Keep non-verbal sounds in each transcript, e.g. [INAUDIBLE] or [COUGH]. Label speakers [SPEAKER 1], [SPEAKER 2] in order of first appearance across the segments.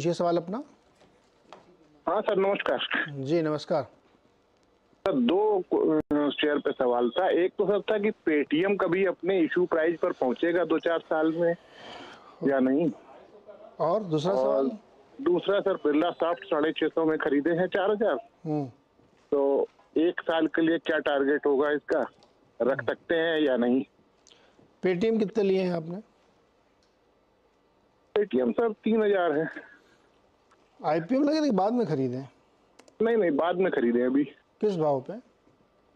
[SPEAKER 1] पूछिए सवाल अपना।
[SPEAKER 2] हाँ सर नमस्कार।
[SPEAKER 1] जी नमस्कार।
[SPEAKER 2] सर दो शेयर पे सवाल था। एक तो सर था कि पेटीएम कभी अपने इशू प्राइस पर पहुंचेगा दो चार साल में या नहीं?
[SPEAKER 1] और दूसरा
[SPEAKER 2] और
[SPEAKER 1] सवाल?
[SPEAKER 2] दूसरा सर बिरला सॉफ्ट साढ़े छह सौ में खरीदे हैं चार हज़ार।
[SPEAKER 1] हम्म।
[SPEAKER 2] तो एक साल के लिए क्या टारगेट होगा इसका? रख सकते हैं या नहीं?
[SPEAKER 1] पेटीएम कितने लिए हैं आपने?
[SPEAKER 2] पेटीएम सर तीन हज़ार है।
[SPEAKER 1] आईपीएम लगे कि बाद में खरीदे?
[SPEAKER 2] नहीं नहीं बाद में खरीदे अभी।
[SPEAKER 1] किस भाव पे?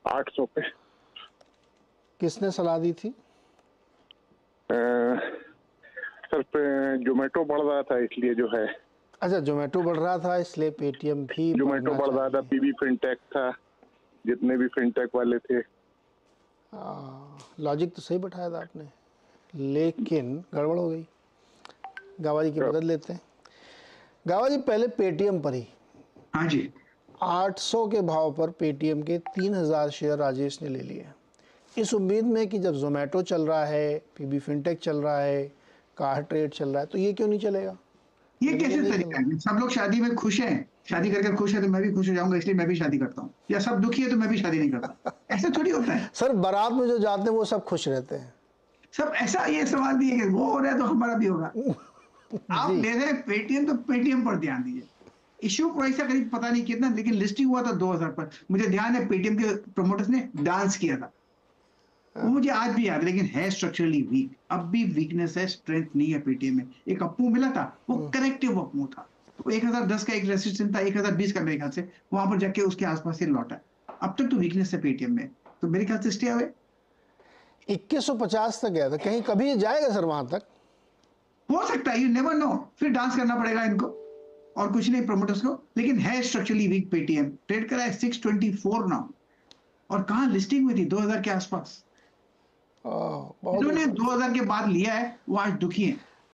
[SPEAKER 2] आठ सौ पे।
[SPEAKER 1] किसने सलाह दी थी?
[SPEAKER 2] सर पे जोमेटो बढ़ रहा था इसलिए जो है।
[SPEAKER 1] अच्छा जोमेटो बढ़ रहा था इसलिए पेटीएम भी
[SPEAKER 2] जोमेटो बढ़ रहा था पीबी फिनटेक था जितने भी फिनटेक वाले थे।
[SPEAKER 1] लॉजिक तो सही बैठाया था आपने लेकिन गड़बड़ हो गई। गवाजी की मदद लेते हैं। गावा जी पहले पेटीएम पर ही।
[SPEAKER 3] हाँ जी।
[SPEAKER 1] 800 के भाव पर पेटीएम के 3000 शेयर राजेश ने ले लिए। इस उम्मीद में कि जब जोमेटो चल रहा है पीबी फिनटेक चल रहा है कार ट्रेड चल रहा है तो ये क्यों नहीं चलेगा?
[SPEAKER 3] ये कैसे तरीका है? सब लोग शादी में खुश हैं शादी करके खुश है तो मैं भी खुश हो जाऊँगा इसलिए मैं भी शादी करता हूँ। या सब दुखी है तो मैं भी शादी नहीं करता। ऐसा थोड़ी होता है। [LAUGHS]
[SPEAKER 1] सर बारात में जो जाते हैं वो सब खुश रहते हैं।
[SPEAKER 3] सब ऐसा ये सवाल कि वो हो रहा है तो हमारा भी होगा। [LAUGHS] [LAUGHS] आप। ले रहे पेटीएम तो पेटीएम पर ध्यान दीजिए। इश्यू प्राइस का करीब पता नहीं कितना लेकिन लिस्टिंग हुआ था 2000 पर। मुझे ध्यान है पेटीएम के प्रमोटर्स ने डांस किया था। वो मुझे आज भी याद है लेकिन है स्ट्रक्चरली वीक अब भी वीकनेस है स्ट्रेंथ नहीं है पेटीएम में। एक अपू मिला था वो करेक्टिव अपू था। तो 1010 का एक रेसिस्टेंस था 1020 का मेरे ख्याल से वहाँ पर जाके उसके आसपास से लौटा। अब तक तो वीकनेस है पेटीएम में। तो मेरे ख्याल से स्टे अवे
[SPEAKER 1] 2150 तक गया था। कहीं कभी जाएगा सर वहाँ तक?
[SPEAKER 3] हो सकता है यू नेवर नो फिर डांस करना पड़ेगा इनको। और कुछ नहीं प्रमोटर्स को। लेकिन है स्ट्रक्चरली वीक पेटीएम ट्रेड करा है 624 नाउ और कहा लिस्टिंग हुई थी? 2000 के आसपास।
[SPEAKER 1] दो हज़ार
[SPEAKER 3] इन्होंने 2000 के बाद लिया है वो आज दुखी है।